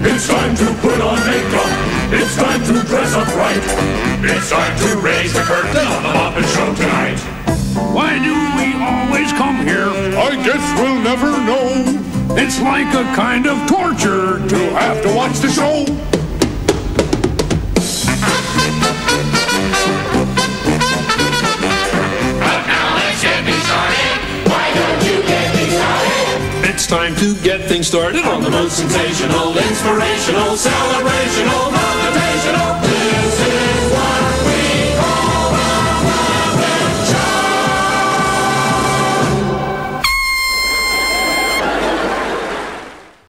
It's time to put on makeup. It's time to dress up right. It's time to raise the curtain on the Muppet Show tonight. Why do we always come here? I guess we'll never know. It's like a kind of torture to have to watch the show. It's time to get things started on the most Sensational, inspirational, celebrational,